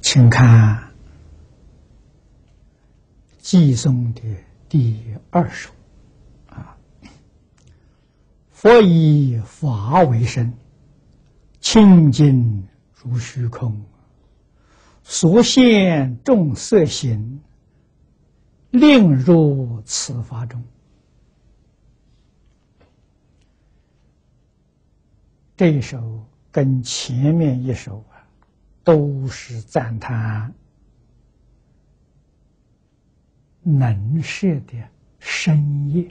请看《寄颂》的第二首啊。佛以法为身，清净如虚空，所现众色形，令入此法中。这一首跟前面一首啊，都是赞叹能舍的深夜。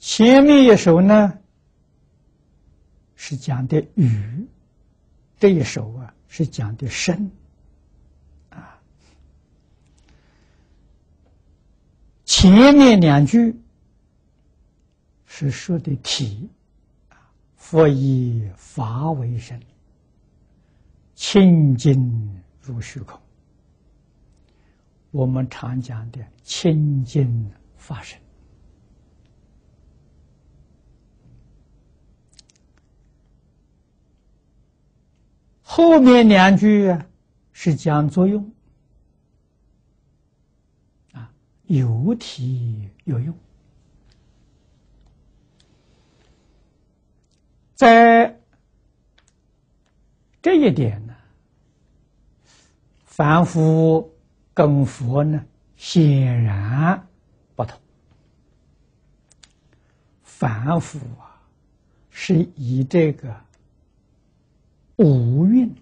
前面一首呢是讲的雨，这一首啊是讲的深啊。前面两句是说的体。佛以法为身，清净如虚空。我们常讲的清净法身。后面两句是讲作用，啊，有体有用。在这一点呢，凡夫跟佛呢显然不同。凡夫啊，是以这个五蕴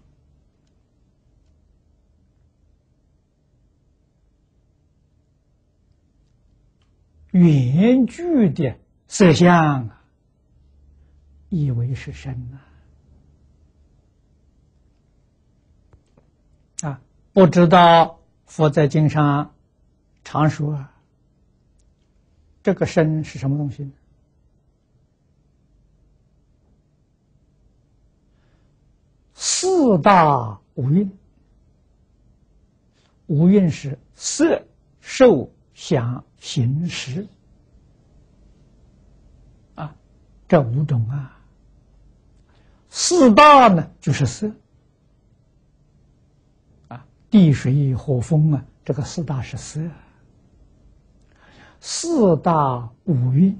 原具的色相啊。以为是身呐，啊，不知道佛在经上常说，这个身是什么东西呢？四大五蕴，五蕴是色、受、想、行、识，啊，这五种啊。四大呢，就是色啊，地水火风啊，这个四大是色。四大五蕴，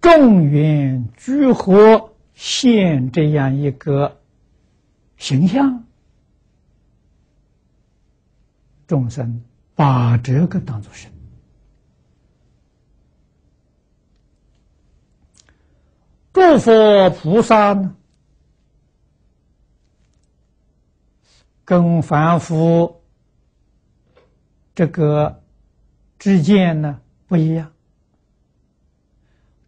众缘聚合现这样一个形象，众生把这个当做神。诸佛菩萨呢，跟凡夫这个之间呢不一样。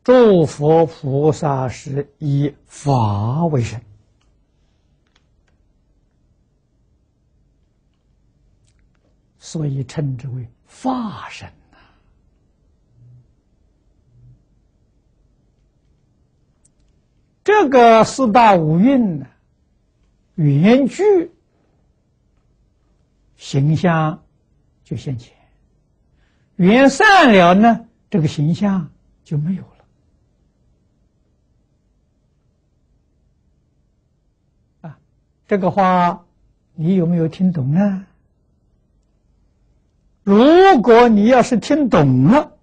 诸佛菩萨是以法为神，所以称之为法身。这个四大五蕴呢，原具形象就现前；缘散了呢，这个形象就没有了。啊，这个话你有没有听懂呢？如果你要是听懂了。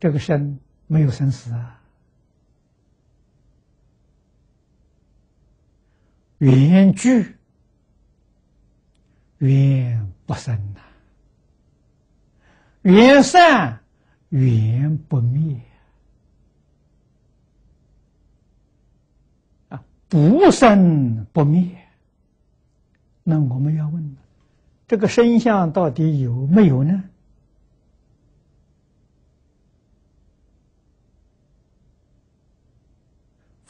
这个生没有生死啊，缘聚缘不生呐，缘散缘不灭啊，不生不灭。那我们要问这个身相到底有没有呢？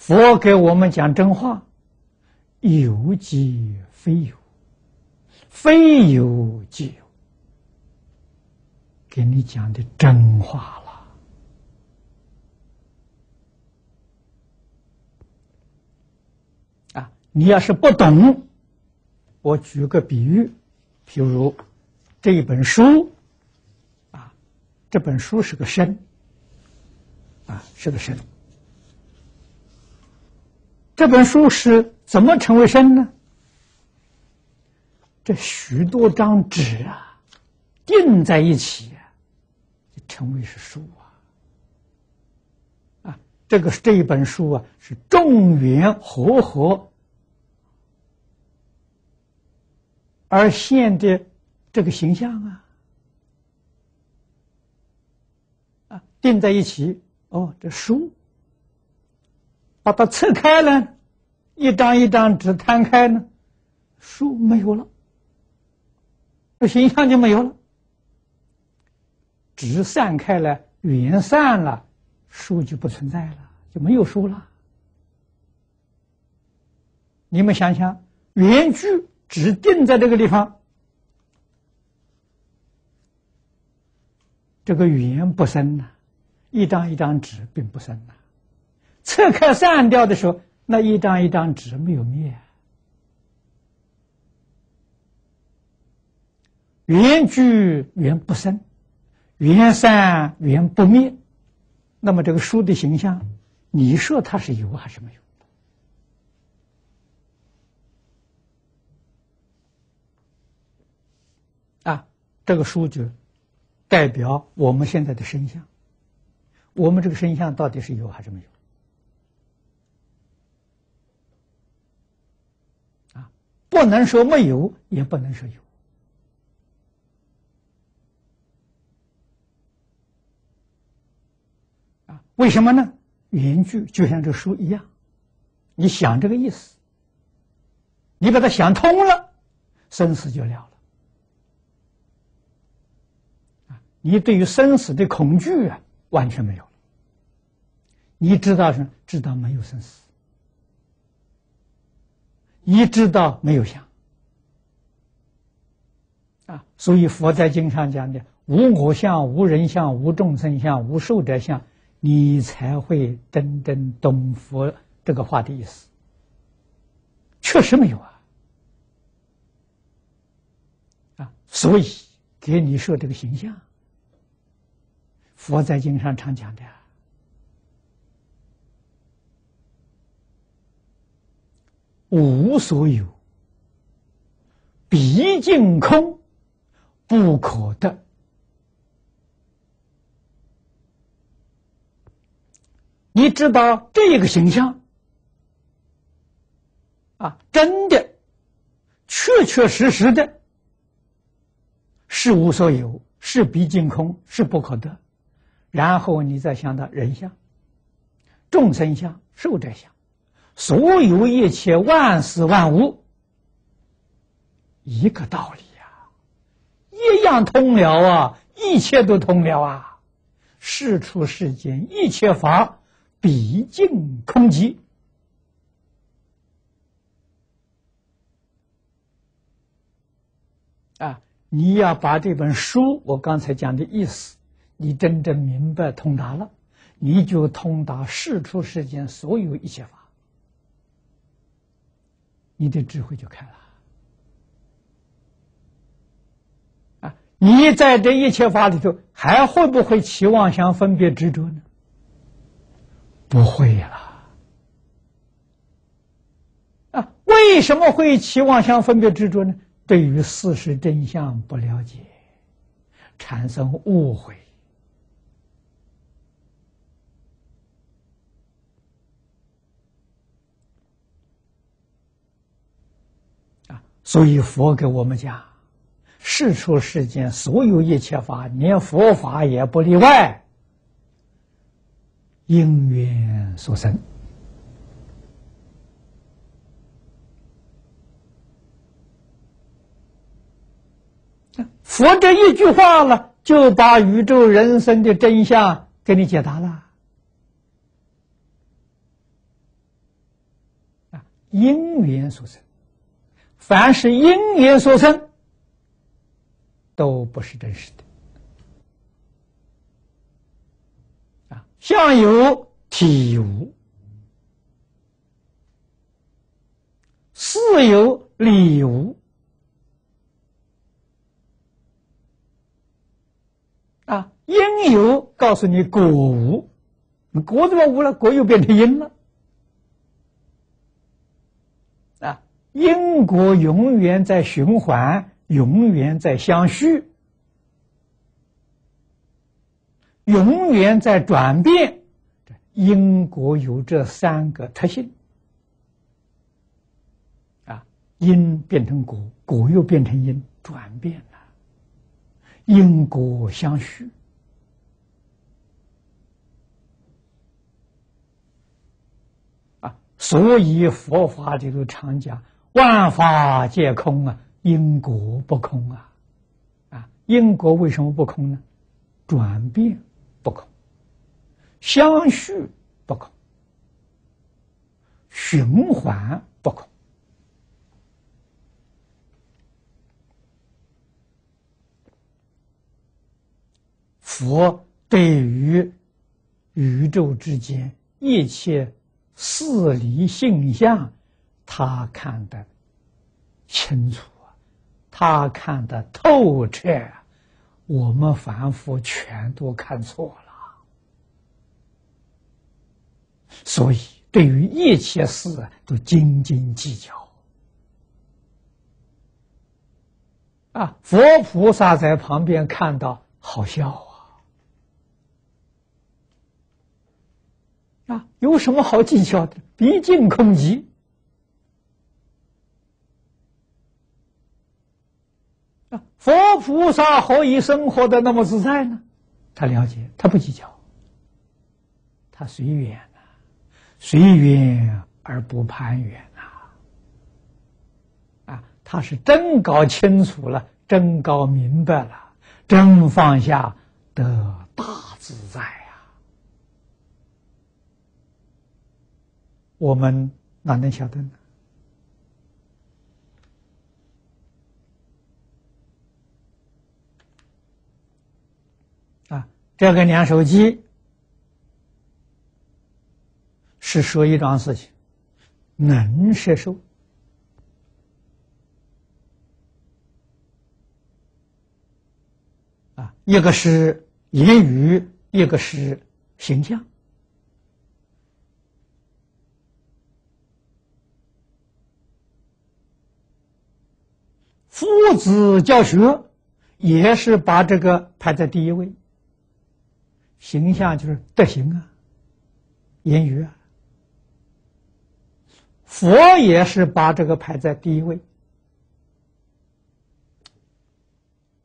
佛给我们讲真话，有即非有，非有即有，给你讲的真话了。啊，你要是不懂，我举个比喻，譬如这一本书，啊，这本书是个身，啊，是个身。这本书是怎么成为身呢？这许多张纸啊，钉在一起，就成为是书啊。啊，这个这一本书啊，是众缘和合而现的这个形象啊，啊，钉在一起，哦，这书。把它拆开了，一张一张纸摊开呢，书没有了，这形象就没有了。纸散开了，圆散了，书就不存在了，就没有书了。你们想想，原句只定在这个地方，这个语言不生了，一张一张纸并不生了。拆开散掉的时候，那一张一张纸没有灭，缘聚缘不生，缘散缘不灭。那么这个书的形象，你说它是有还是没有？啊，这个书就代表我们现在的身相。我们这个身相到底是有还是没有？不能说没有，也不能说有。啊，为什么呢？原句就像这书一样，你想这个意思，你把它想通了，生死就了了。啊，你对于生死的恐惧啊，完全没有了。你知道是知道没有生死。你知道没有相啊？所以佛在经上讲的“无我相、无人相、无众生相、无寿者相”，你才会真正懂佛这个话的意思。确实没有啊！啊，所以给你说这个形象，佛在经上常讲的。无所有，毕竟空，不可得。你知道这个形象啊，真的，确确实实的，是无所有，是毕竟空，是不可得。然后你再想到人相、众生相、寿者相。所有一切万事万物，一个道理呀，一样通了啊，一切都通了啊。事出世间一切法，毕竟空寂啊！你要把这本书，我刚才讲的意思，你真正明白通达了，你就通达世出世间所有一切法。你的智慧就开了啊！你在这一切法里头，还会不会期望想、分别、执着呢？不会了啊！为什么会期望想、分别、执着呢？对于事实真相不了解，产生误会。所以佛给我们讲，世出世间所有一切法，连佛法也不例外，因缘所生。佛这一句话了，就把宇宙人生的真相给你解答了。啊，因缘所生。凡是因缘所生，都不是真实的。啊，相有体无，事有理无啊，因有告诉你果无，果怎么无了？果又变成因了啊！因果永远在循环，永远在相续，永远在转变。因果有这三个特性啊。因变成果，果又变成因，转变了，因果相续啊！所以佛法里头常讲“万法皆空”啊，因果不空啊！啊，因果为什么不空呢？转变不空，相续不空，循环不空。佛对于宇宙之间一切事理性相，他看得清楚啊，他看得透彻啊，我们凡夫全都看错了。所以，对于一切事都斤斤计较啊。佛菩萨在旁边看到，好笑。啊，有什么好计较的？毕竟空寂啊佛菩萨何以生活的那么自在呢？他了解，他不计较，他随缘呐，随缘而不攀缘呐。啊，他是真搞清楚了，真搞明白了，真放下得大自在啊。我们哪能晓得呢？啊，这个两手机是说一桩事情，能摄受啊，一个是言语，一个是形象。父子教学也是把这个排在第一位，形象就是德行啊，言语啊。佛也是把这个排在第一位。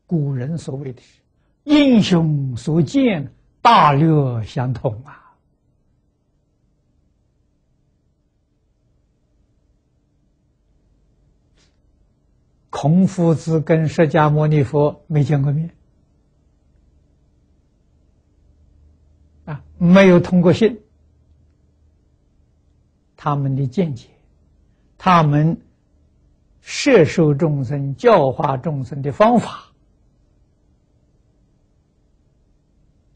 古人所谓的“英雄所见，大略相同”啊。孔夫子跟释迦牟尼佛没见过面，啊，没有通过信，他们的见解，他们摄受众生、教化众生的方法、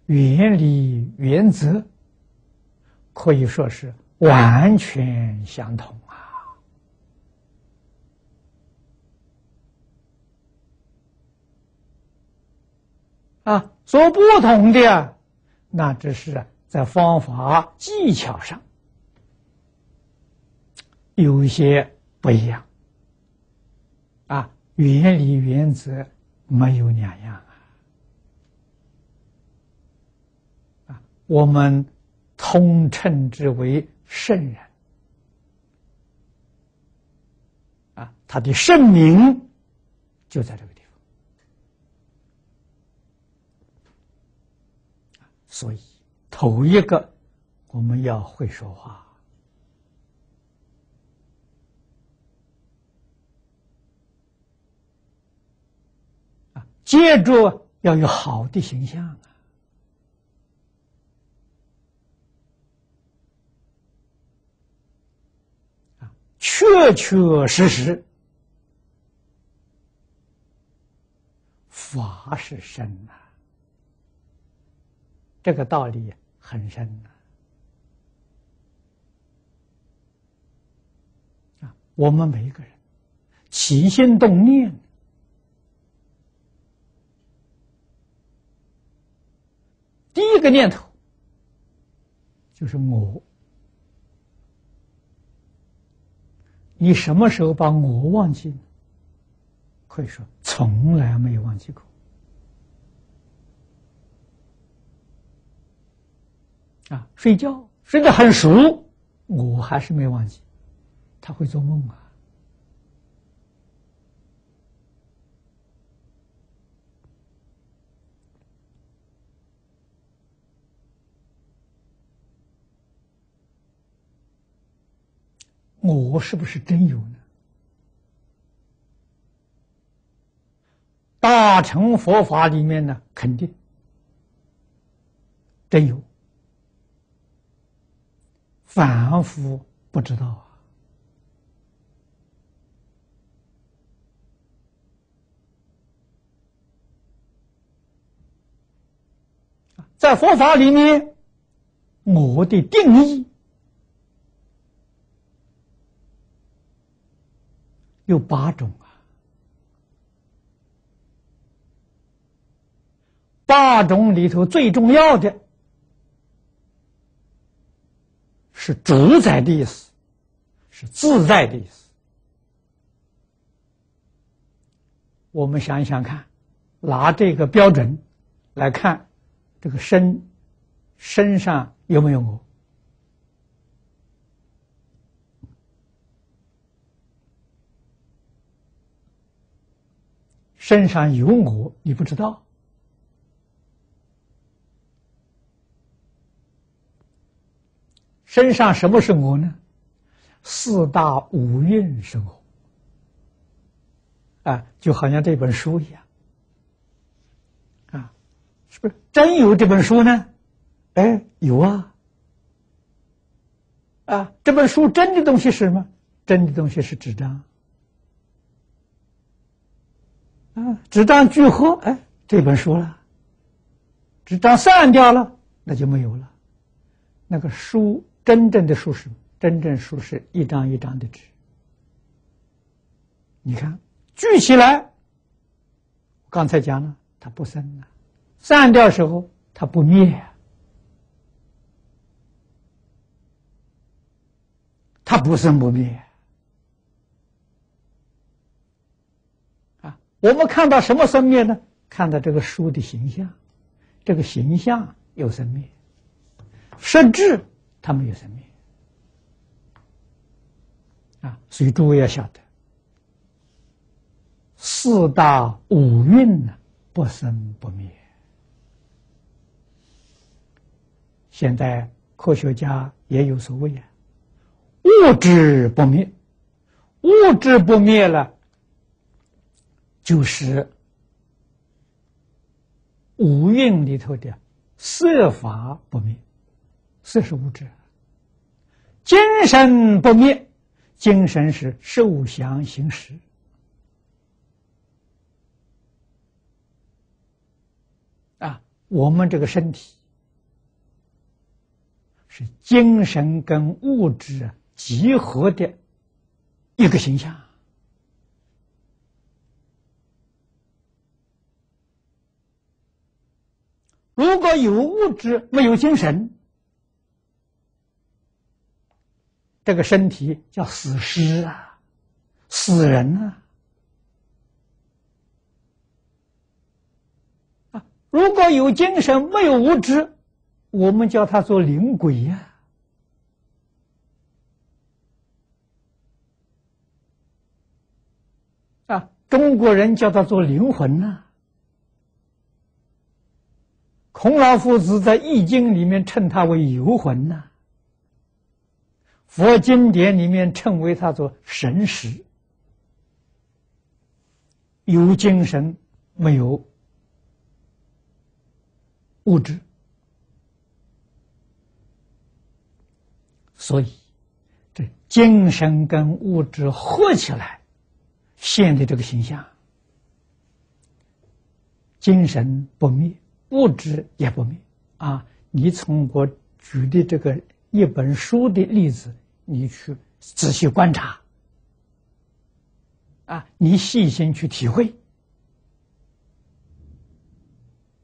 原理、原则，可以说是完全相同。啊，啊所不同的，那只是在方法技巧上有一些不一样。啊，原理原则没有两样啊。啊，我们通称之为圣人。啊，他的圣名就在这个。所以，头一个我们要会说话啊，接着要有好的形象啊，啊，确确实实，法是身呐。这个道理很深啊！我们每一个人起心动念，第一个念头就是我。你什么时候把我忘记了？可以说从来没有忘记过。啊，睡觉睡得很熟，我还是没忘记。他会做梦啊。我是不是真有呢？大乘佛法里面呢，肯定真有，凡夫不知道啊。在佛法里面，我的定义。有八种啊，八种里头最重要的是主宰的意思，是自在的意思。我们想一想看，拿这个标准来看，这个身身上有没有我？身上有我，你不知道。身上什么是我呢？四大五蕴是我。啊，就好像这本书一样。啊，是不是真有这本书呢？哎，有啊。啊，这本书真的东西是什么？真的东西是纸张。啊纸张聚合，哎，这本书了；纸张散掉了，那就没有了。那个书，真正的书是真正书是一张一张的纸。你看，聚起来，刚才讲了，它不生了；散掉时候，它不灭，它不生不灭啊。我们看到什么生灭呢？看到这个书的形象，这个形象有生灭，甚至它没有生命啊！所以诸位要晓得，四大五蕴呢，不生不灭。现在科学家也有所谓啊，物质不灭，物质不灭了。就是五蕴里头的色法不灭，色是物质；精神不灭，精神是受想行识。啊，我们这个身体是精神跟物质集合的一个形象。如果有物质没有精神，这个身体叫死尸啊，死人啊！啊，如果有精神没有物质，我们叫他做灵鬼呀！啊，中国人叫他做灵魂呐。孔老夫子在《易经》里面称他为游魂呐，佛经典里面称为他做神识，有精神没有物质，所以这精神跟物质合起来现的这个形象，精神不灭。物质也不灭啊！你从我举的这个一本书的例子，你去仔细观察，啊，你细心去体会，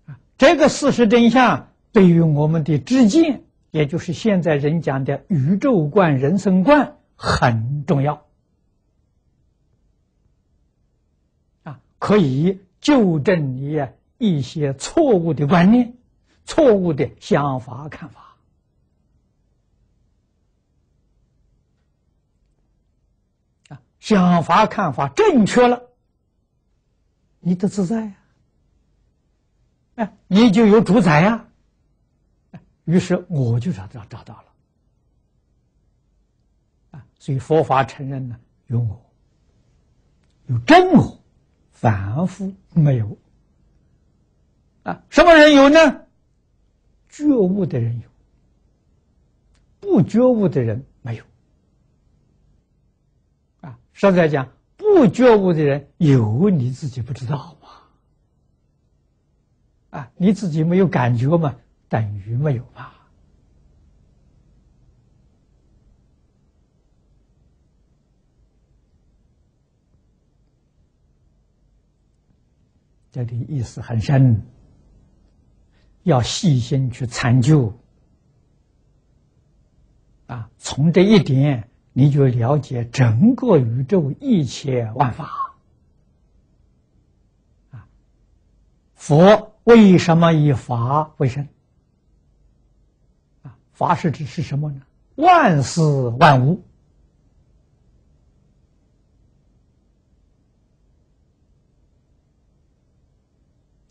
啊，这个事实真相对于我们的知见，也就是现在人讲的宇宙观、人生观很重要，啊，可以纠正你一些错误的观念、错误的想法、看法。想法看法正确了，你的自在呀，哎，你就有主宰呀，于是我就找找找到了，啊，所以佛法承认呢，有我，有真我，凡夫没有，啊，什么人有呢？觉悟的人有，不觉悟的人没有。实在讲，不觉悟的人有你自己不知道吗？啊，你自己没有感觉吗，等于没有吧？这里意思很深，要细心去参究。啊，从这一点。你就了解整个宇宙一切万法啊！佛为什么以法为身？啊，法是指是什么呢？万事万物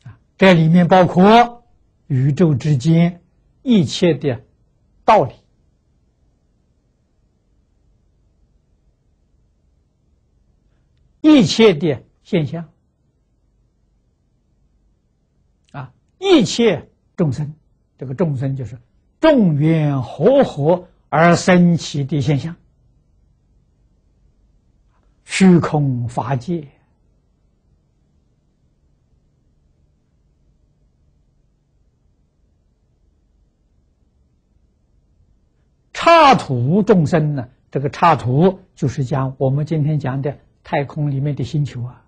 啊，这里面包括宇宙之间一切的道理。一切的现象啊，一切众生，这个众生就是众缘和合而生起的现象，虚空法界，刹土众生呢？这个刹土就是讲我们今天讲的。太空里面的星球啊，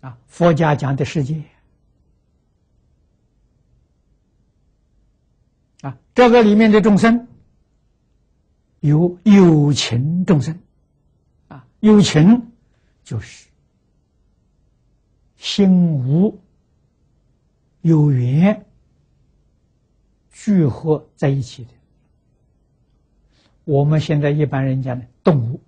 啊，佛家讲的世界。啊，这个里面的众生有有情众生。啊，有情就是心无有缘聚合在一起的。我们现在一般人讲的动物。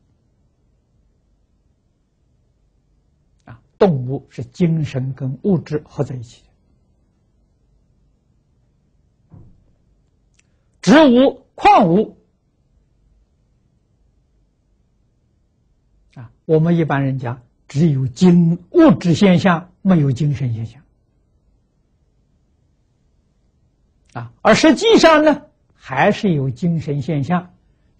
啊，动物是精神跟物质合在一起的，植物、矿物。啊，我们一般人讲只有精物质现象，没有精神现象。啊，而实际上呢，还是有精神现象。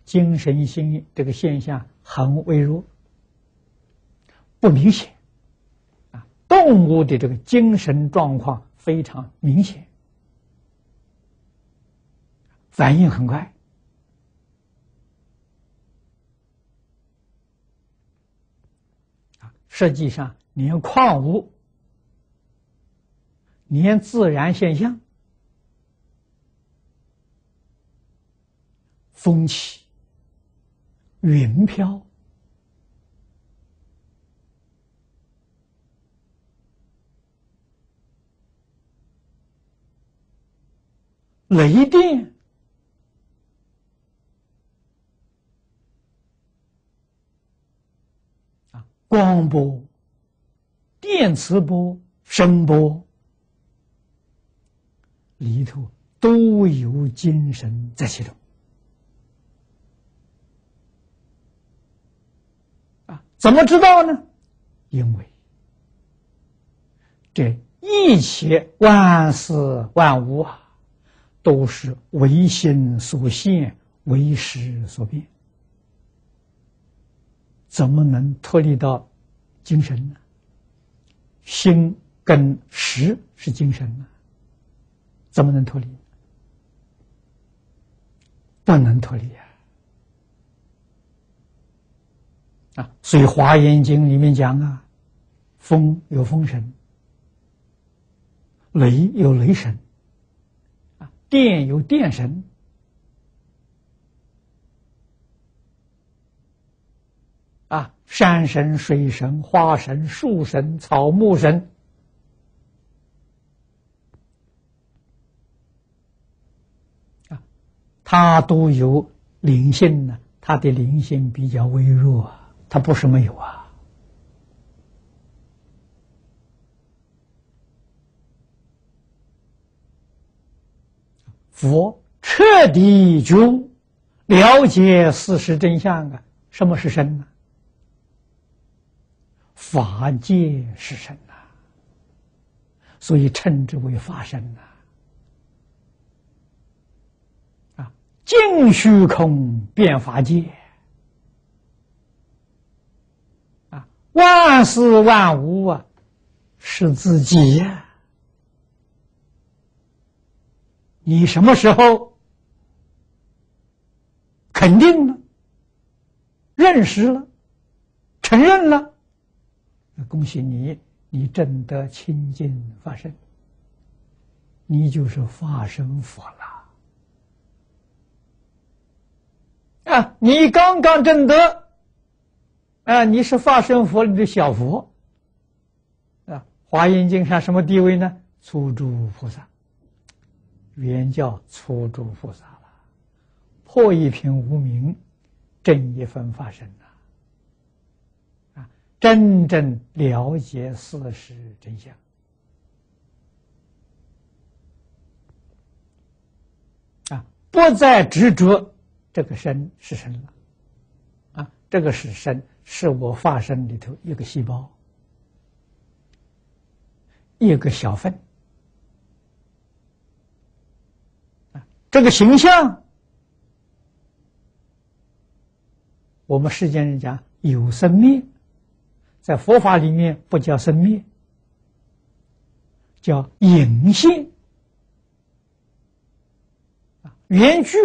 精神性这个现象很微弱，不明显，啊，动物的这个精神状况非常明显，反应很快，啊，实际上连矿物、连自然现象、风起。云飘，雷电，光波、电磁波、声波里头都有精神在其中。怎么知道呢？因为这一切万事万物啊，都是唯心所现，唯识所变，怎么能脱离到精神呢？心跟识是精神呢，怎么能脱离？不能脱离啊！啊，所以《华严经》里面讲啊，风有风神，雷有雷神，啊，电有电神，啊，山神、水神、花神、树神、草木神。它都有灵性呢，它的灵性比较微弱，它不是没有啊。佛彻底就了解事实真相啊，什么是身呢？法界是身呐，所以称之为法身呐。啊净虚空变法界，啊，万事万物啊，是自己呀。你什么时候肯定了、认识了、承认了？那恭喜你，你证得清净法身，你就是化身佛了。啊，你刚刚证得，啊，你是化身佛里的小佛，啊，《华严经》上什么地位呢？初住菩萨，原叫初住菩萨了，破一品无名，正一分法身呐，啊，真正了解事实真相，啊，不再执着。这个身是身了，啊，这个是身，是我化身里头一个细胞，一个小分，啊，这个形象，我们世间人讲有生灭，在佛法里面不叫生灭，叫隐性，啊，原句。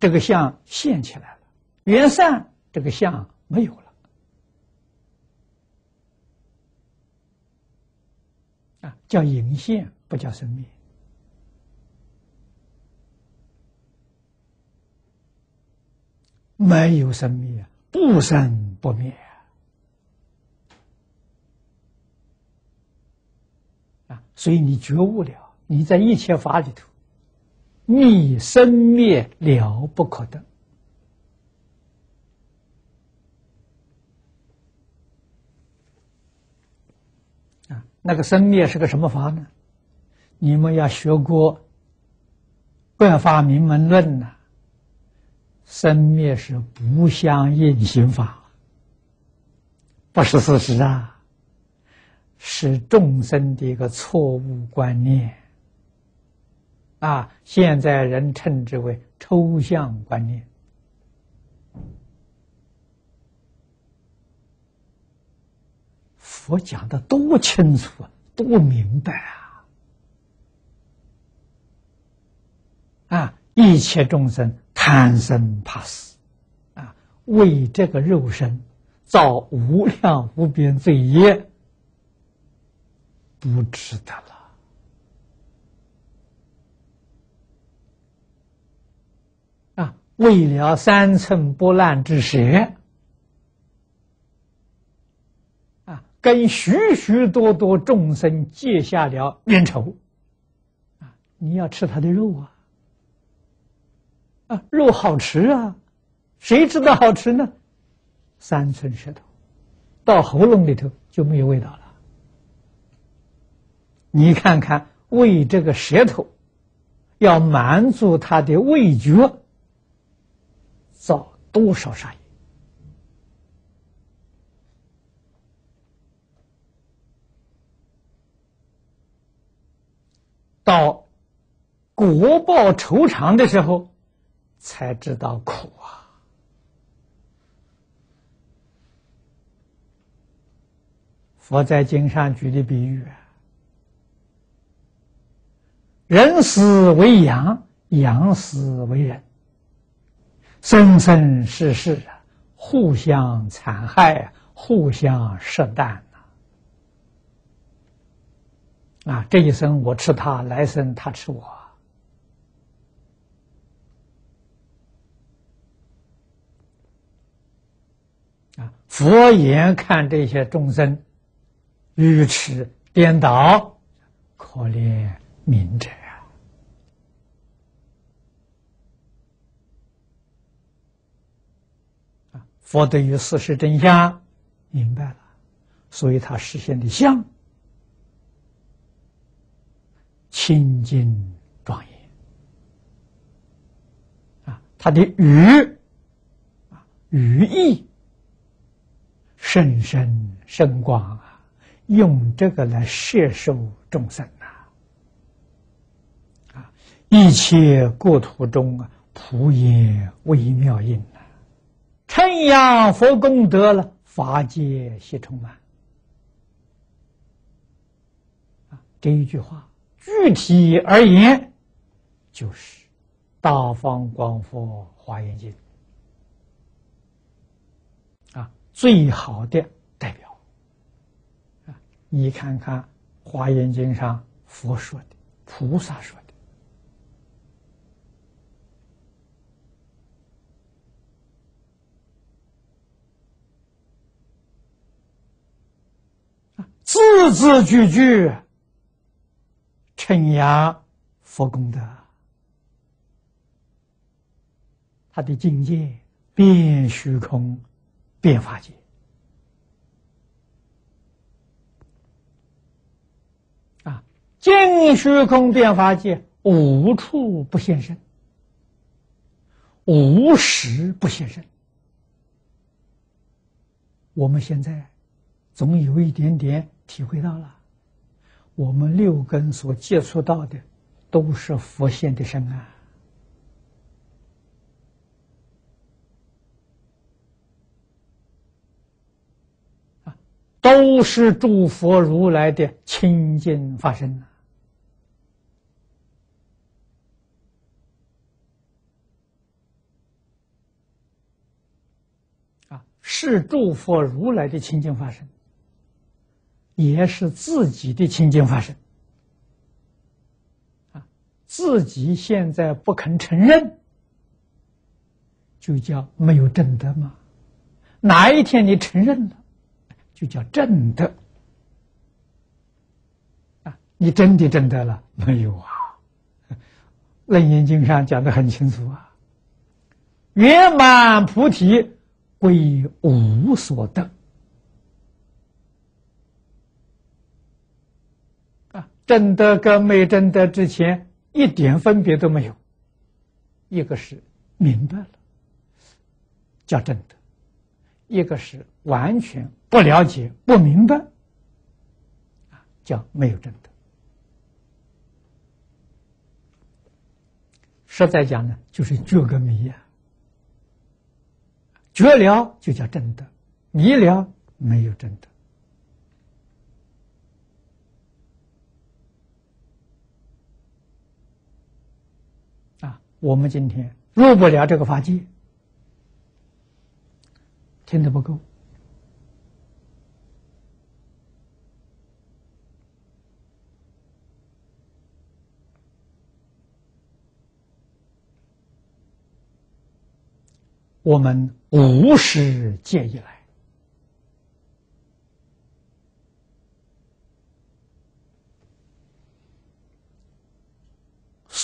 这个相现起来了，缘散这个相没有了，啊，叫隐现，不叫生灭，没有生灭，不生不灭啊！所以你觉悟了，你在一切法里头。你生灭了不可得啊！那个生灭是个什么法呢？你们要学过《观法明门论》呐，生灭是不相应行法，不是事实啊，是众生的一个错误观念。啊，现在人称之为抽象观念。佛讲的多清楚啊，多明白啊！啊，一切众生贪生怕死，啊，为这个肉身造无量无边罪业，不值得了。为了三寸不烂之舌，跟许许多多众生结下了冤仇，啊，你要吃他的肉啊，啊，肉好吃啊，谁知道好吃呢？三寸舌头，到喉咙里头就没有味道了。你看看，为这个舌头，要满足他的味觉。造多少杀业？到国报愁长的时候，才知道苦啊！佛在经上举的比喻啊，人死为羊，羊死为人。生生世世啊，互相残害，互相试啖呐。啊，这一生我吃他，来生他吃我。啊，佛眼看这些众生愚痴颠倒，可怜明者。佛对于事实真相明白了，所以他实现的相清净庄严啊，他的语啊语义甚深深广啊，用这个来摄受众生呐啊，一切国土中啊，普言微妙音啊。称扬佛功德了，法界悉充满。啊，这一句话具体而言，就是《大方广佛华严经》啊，最好的代表。啊，你看看《华严经》上佛说的，菩萨说的。字字句句称压佛功德，他的境界变虚空，变法界啊！尽虚空变法界，无处不现身，无时不现身。我们现在总有一点点。体会到了，我们六根所接触到的，都是佛现的身啊，都是诸佛如来的清净法身，啊，是诸佛如来的清净法身。也是自己的清净法身啊，自己现在不肯承认，就叫没有正德嘛。哪一天你承认了，就叫正德啊！你真的正德了没有啊？《楞严经》上讲的很清楚啊，圆满菩提归无所得。真德跟没真德之前一点分别都没有，一个是明白了，叫真的；一个是完全不了解、不明白，啊，叫没有真的。实在讲呢，就是觉个迷呀，觉了就叫真的，迷了没有真的。我们今天入不了这个法界，听得不够。我们无始界以来。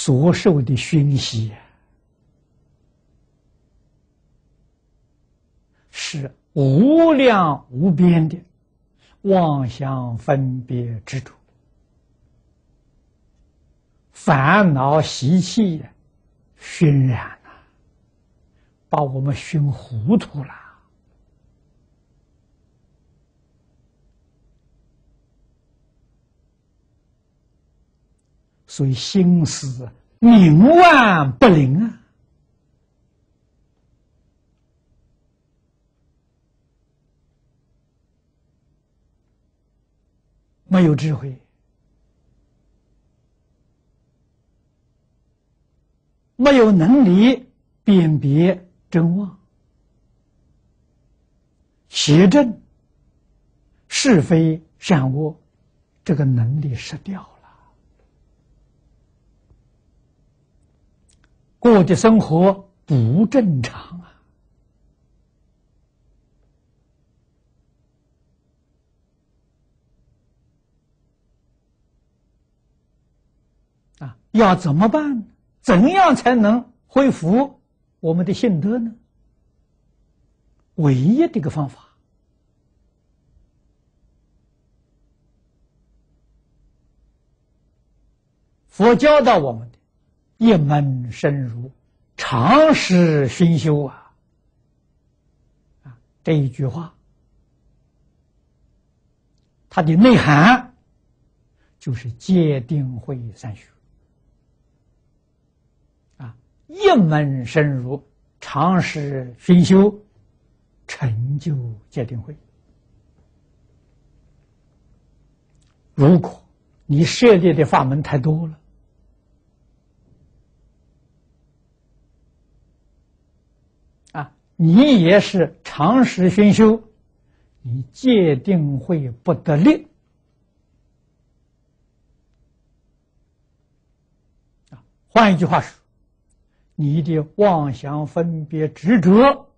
所受的熏习是无量无边的妄想分别执着，烦恼习气熏染了，把我们熏糊涂了。所以心思冥顽不灵啊，没有智慧，没有能力辨别真妄、邪正是非善恶这个能力失掉了，过的生活不正常啊！啊，要怎么办？怎样才能恢复我们的性德呢？唯一的一个方法，佛教导我们一门深入，常识熏修啊！啊，这一句话，它的内涵就是戒定慧三学啊，一门深入，常识熏修。成就戒定慧。如果你涉猎的法门太多了，啊，你也是常识熏修，你戒定慧不得力。啊，换一句话说，你的妄想分别执着。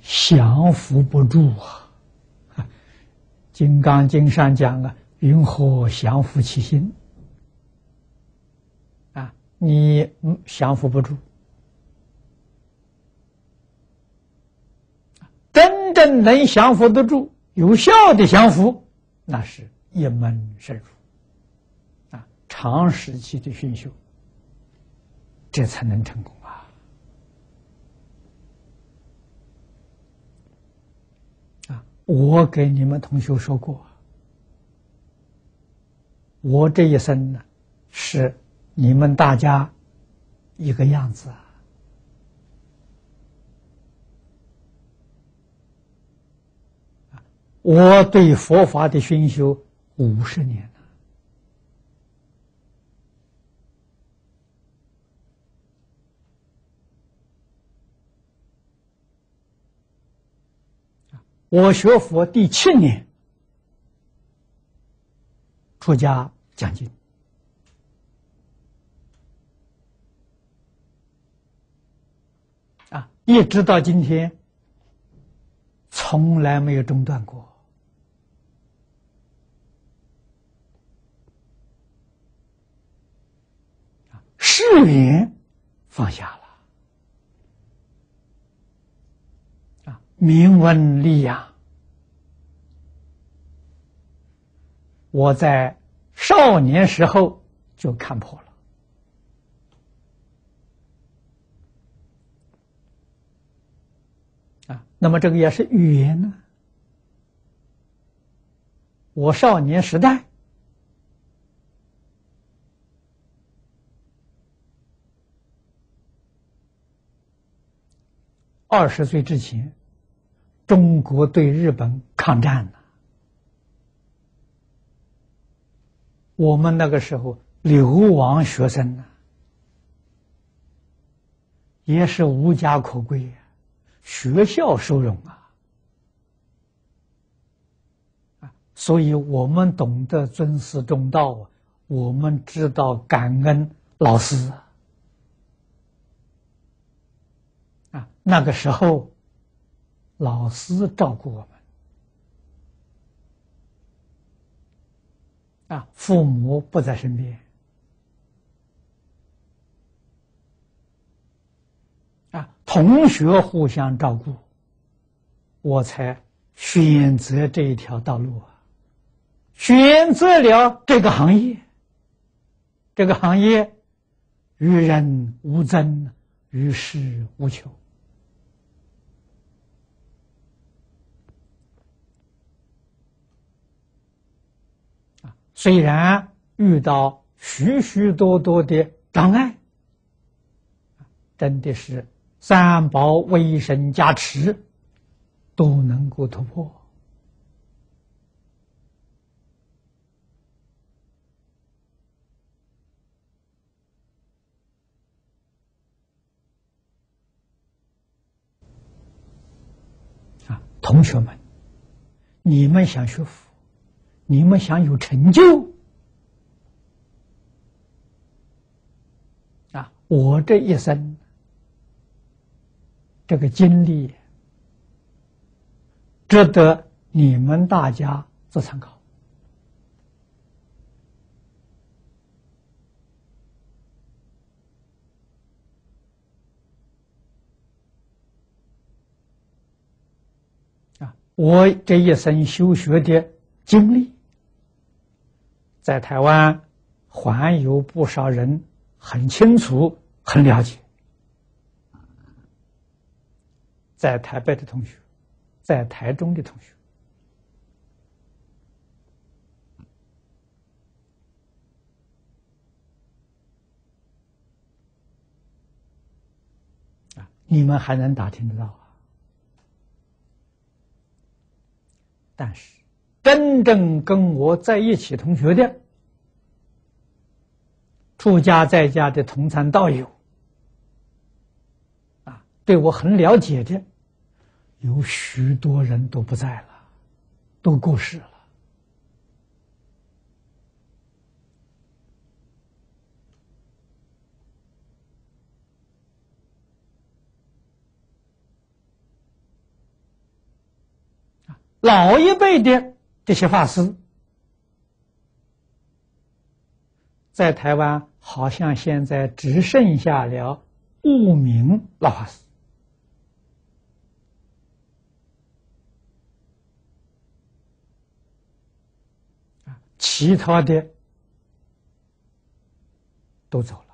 降服不住啊！《金刚经》上讲啊，云何降服其心？啊，你降服不住。真正能降服得住、有效的降服，那是一门深入啊，长时期的熏修，这才能成功啊！啊。我给你们同学说过，我这一生呢，是你们大家一个样子啊。我对佛法的熏修五十年了，我学佛第七年，出家讲经。啊，一直到今天，从来没有中断过。誓言放下了。名闻利养，我在少年时候就看破了啊。那么这个也是语言呢。我少年时代，二十岁之前。中国对日本抗战呢？我们那个时候流亡学生呢，也是无家可归，学校收容啊，啊，所以我们懂得尊师重道啊，我们知道感恩老师啊，那个时候。老师照顾我们啊，父母不在身边啊，同学互相照顾，我才选择这一条道路啊，选择了这个行业，这个行业与人无争，与世无求。虽然遇到许许多多的障碍，真的是三宝威神加持，都能够突破。啊，同学们，你们想学佛，你们想有成就啊！我这一生这个经历，值得你们大家做参考。我这一生修学的经历，在台湾还有不少人很清楚、很了解。在台北的同学，在台中的同学，啊，你们还能打听得到啊？但是，真正跟我在一起同学的、出家在家的同参道友，啊，对我很了解的，有许多人都不在了，都过世了。老一辈的这些法师，在台湾好像现在只剩下了悟明老法师，其他的都走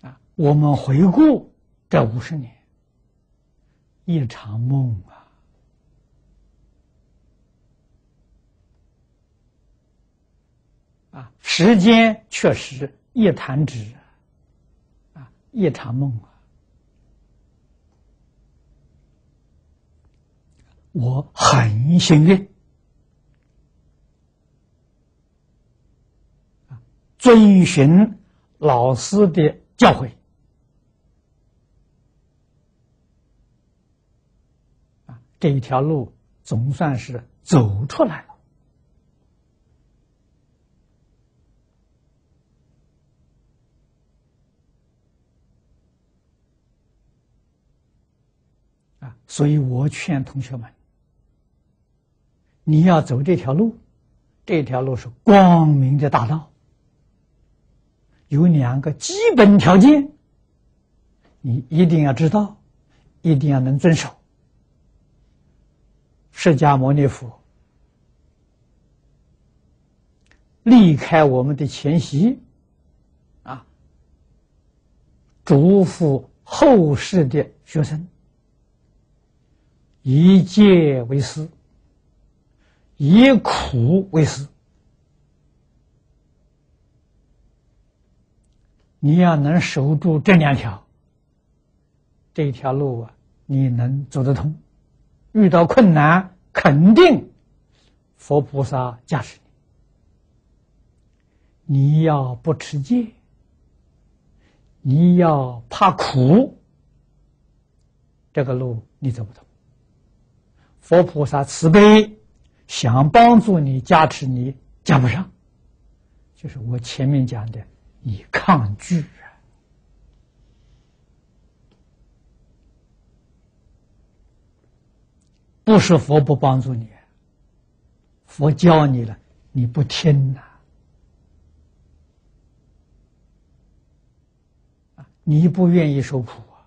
了啊。我们回顾。这五十年，一场梦啊！啊，时间确实一弹指啊，一场梦啊！我很幸运，遵循老师的教诲。这一条路总算是走出来了啊！所以我劝同学们，你要走这条路，这条路是光明的大道，有两个基本条件，你一定要知道，一定要能遵守。释迦牟尼佛离开我们的前夕，啊，嘱咐后世的学生：以戒为师，以苦为师。你要能守住这两条，这条路啊，你能走得通。遇到困难，肯定佛菩萨加持你。你要不持戒，你要怕苦，这个路你走不通。佛菩萨慈悲，想帮助你、加持你，加不上。就是我前面讲的，你抗拒。不是佛不帮助你，佛教你了，你不听呐！啊，你不愿意受苦啊，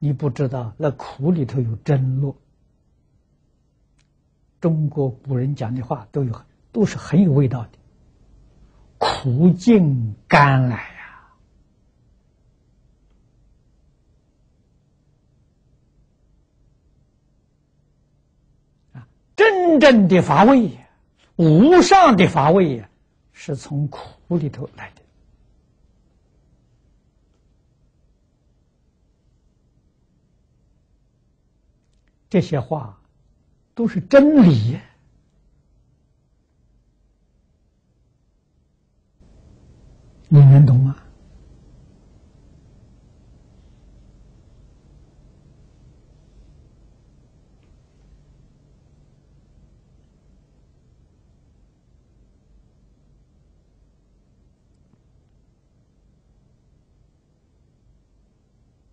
你不知道那苦里头有真乐。中国古人讲的话都有，都是很有味道的，苦尽甘来。真正的乏味，无上的乏味，是从苦里头来的。这些话都是真理，你能懂吗？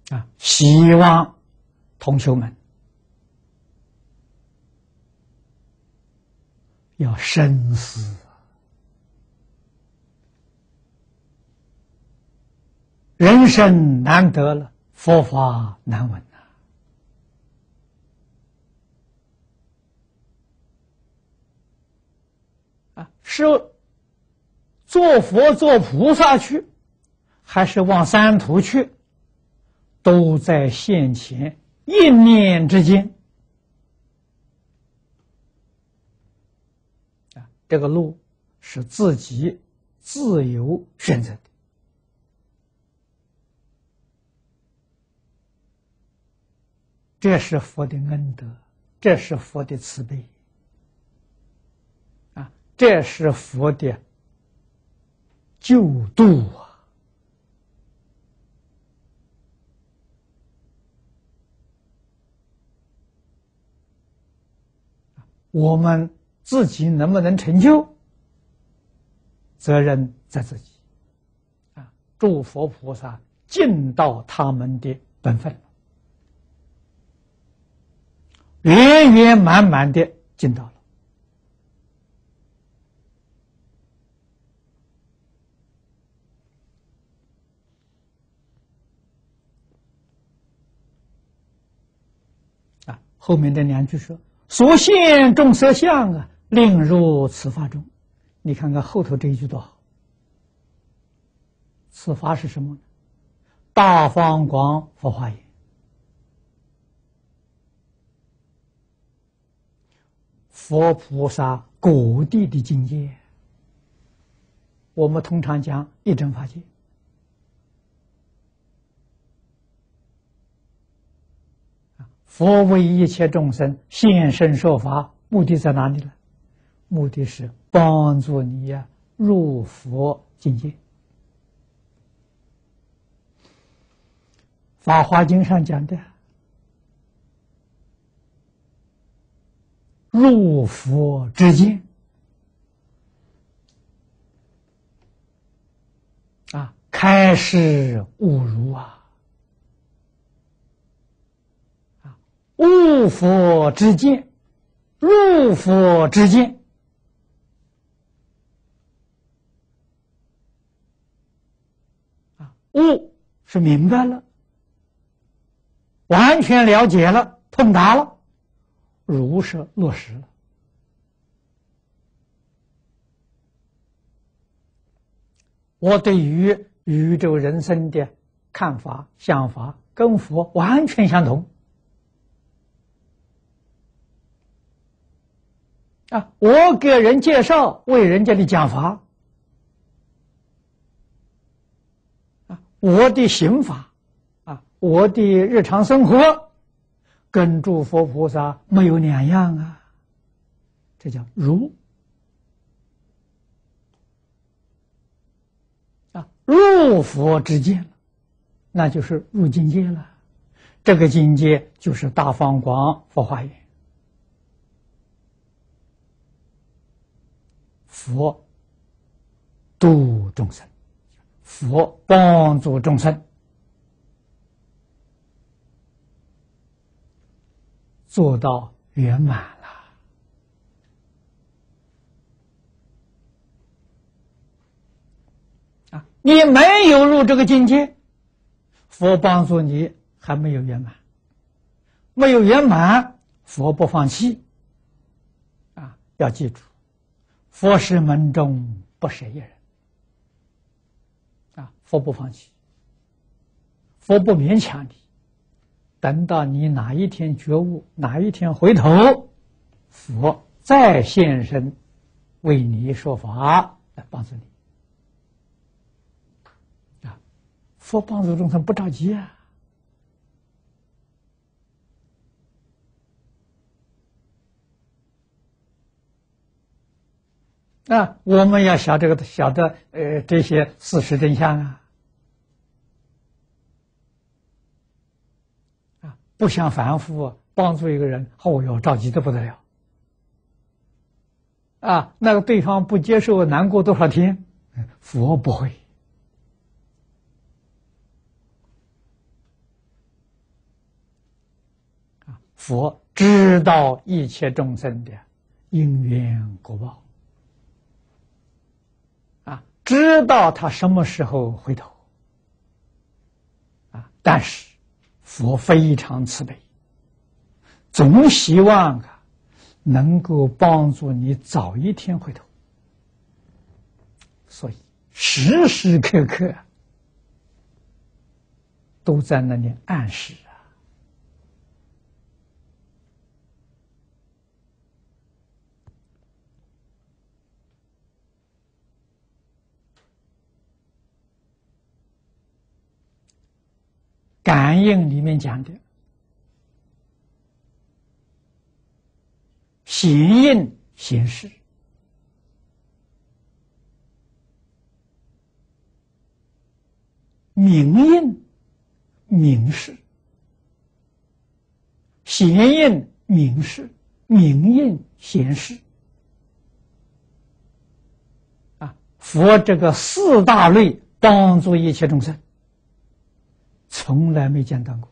啊，希望同学们要深思，人生难得了，佛法难闻呐！啊，是做佛做菩萨去，还是往三途去？都在现前一念之间啊！这个路是自己自由选择的，这是佛的恩德，这是佛的慈悲啊！这是佛的救度啊！我们自己能不能成就，责任在自己。啊，诸佛菩萨尽到他们的本分，圆圆满满的尽到了。啊，后面的两句说。所现众色相啊，令入此法中。你看看后头这一句多好。此法是什么呢？大方广佛化也，佛菩萨果地的境界。我们通常讲一真法界。佛为一切众生现身说法，目的在哪里呢？目的是帮助你呀入佛境界。《法华经》上讲的入佛之境啊，开示悟如啊。悟佛之见，入佛之见，啊，悟是明白了，完全了解了，通达了，如是落实了。我对于宇宙人生的看法、想法，跟佛完全相同。啊！我给人介绍，为人家的讲法，啊，我的刑法，啊，我的日常生活，跟诸佛菩萨没有两样啊。这叫如啊，入佛之见了，那就是入境界了。这个境界就是大方广佛化缘。佛度众生，佛帮助众生做到圆满了啊！你没有入这个境界，佛帮助你还没有圆满，没有圆满，佛不放弃啊！要记住。佛是门中不舍一人，啊，佛不放弃，佛不勉强你。等到你哪一天觉悟，哪一天回头，佛再现身为你说法来帮助你。啊，佛帮助众生不着急啊。啊，我们要晓这个晓得呃这些事实真相啊，啊，不想反复帮助一个人，哦哟，着急的不得了，啊，那个对方不接受，难过多少天？佛不会，佛知道一切众生的因缘果报，知道他什么时候回头，啊，但是佛非常慈悲，总希望啊能够帮助你早一天回头，所以时时刻刻都在那里暗示。感应里面讲的显应显示，明应明示，显应明示，明应显示。啊，佛这个四大类帮助一切众生。从来没见到过。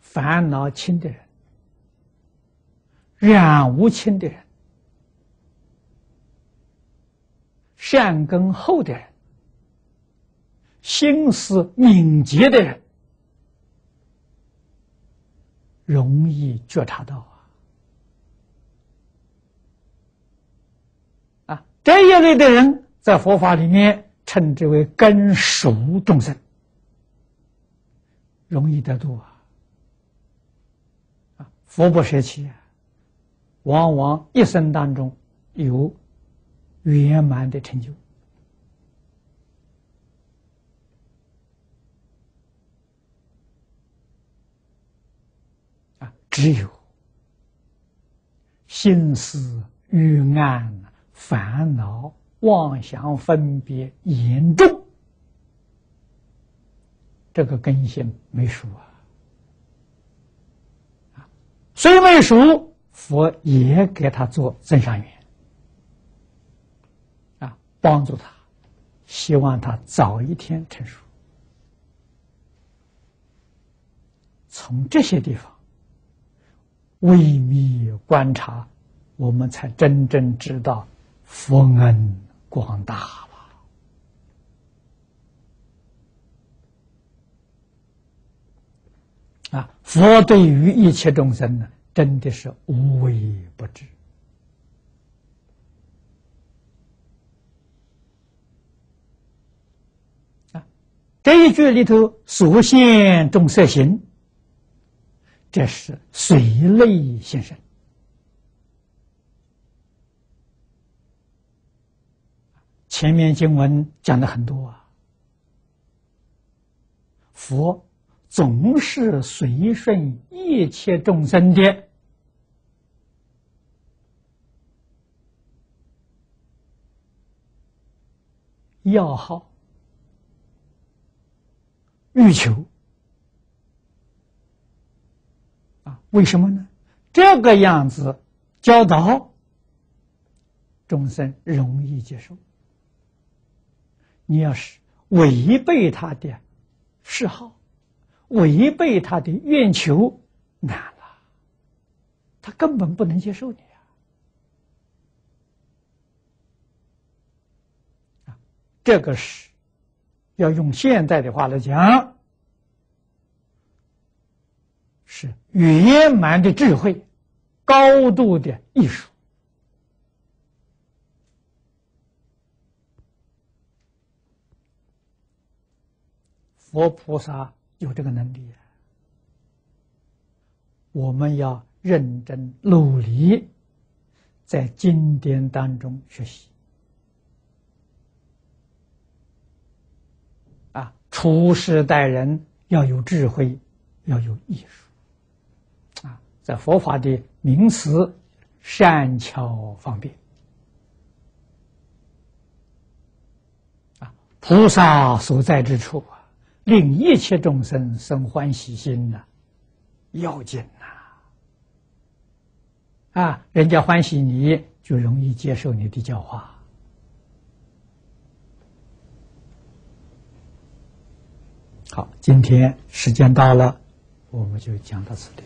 烦恼轻的人，染无轻的人，善根厚的人，心思敏捷的人。容易觉察到啊，啊，这一类的人在佛法里面称之为根熟众生，容易得度啊，啊，佛不舍弃，往往一生当中有圆满的成就。只有心思欲暗、烦恼、妄想、分别严重，这个根性没熟啊！虽没熟，佛也给他做增上缘啊，帮助他，希望他早一天成熟。从这些地方。微密观察，我们才真正知道佛恩广大了。啊，佛对于一切众生呢，真的是无微不至。啊，这一句里头所现众色行。这是随类现身。前面经文讲的很多啊，佛总是随顺一切众生的要好、欲求。为什么呢？这个样子教导众生容易接受。你要是违背他的嗜好，违背他的愿求，难了，他根本不能接受你啊！这个是要用现代的话来讲。是圆满的智慧，高度的艺术。佛菩萨有这个能力，我们要认真努力，在经典当中学习。啊，处事待人要有智慧，要有艺术。在佛法的名词，善巧方便啊，菩萨所在之处啊，令一切众生生欢喜心呐，要紧呐！啊，人家欢喜你，就容易接受你的教化。好，今天时间到了，我们就讲到此地。